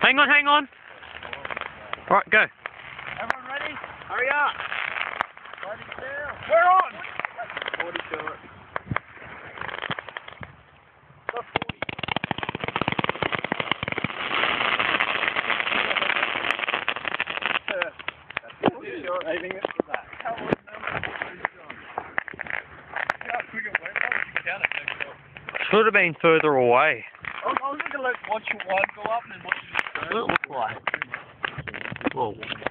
Hang on, hang on. Right, go. Everyone ready? Hurry up. Ready still. We're on. 40 short. Not 40. That's 40 short. Aiming it for that. How was How quick it went. How did you count it? Should have been further away. I was, I was going to let watch your one go up and then turn. What it look? Whoa.